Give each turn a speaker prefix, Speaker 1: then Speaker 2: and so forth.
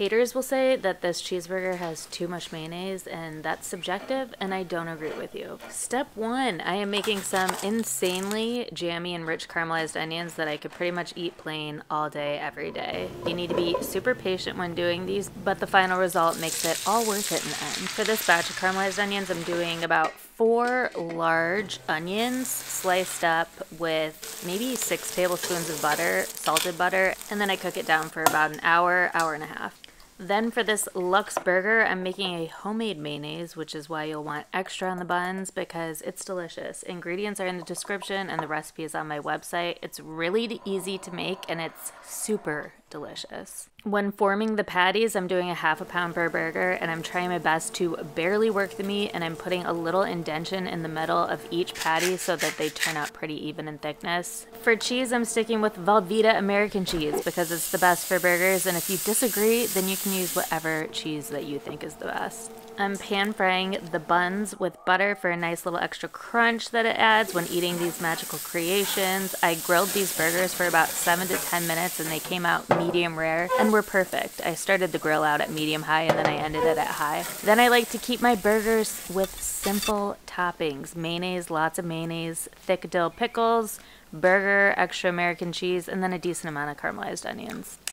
Speaker 1: Haters will say that this cheeseburger has too much mayonnaise, and that's subjective, and I don't agree with you. Step one I am making some insanely jammy and rich caramelized onions that I could pretty much eat plain all day, every day. You need to be super patient when doing these, but the final result makes it all worth it in the end. For this batch of caramelized onions, I'm doing about four large onions sliced up with maybe six tablespoons of butter, salted butter, and then I cook it down for about an hour, hour and a half. Then for this Lux burger, I'm making a homemade mayonnaise, which is why you'll want extra on the buns because it's delicious. Ingredients are in the description and the recipe is on my website. It's really easy to make and it's super delicious. When forming the patties, I'm doing a half a pound per burger and I'm trying my best to barely work the meat and I'm putting a little indentation in the middle of each patty so that they turn out pretty even in thickness. For cheese, I'm sticking with Velveeta American cheese because it's the best for burgers and if you disagree, then you can use whatever cheese that you think is the best. I'm pan frying the buns with butter for a nice little extra crunch that it adds when eating these magical creations. I grilled these burgers for about 7 to 10 minutes and they came out medium rare and were perfect. I started the grill out at medium high and then I ended it at high. Then I like to keep my burgers with simple toppings. Mayonnaise, lots of mayonnaise, thick dill pickles, burger, extra American cheese, and then a decent amount of caramelized onions.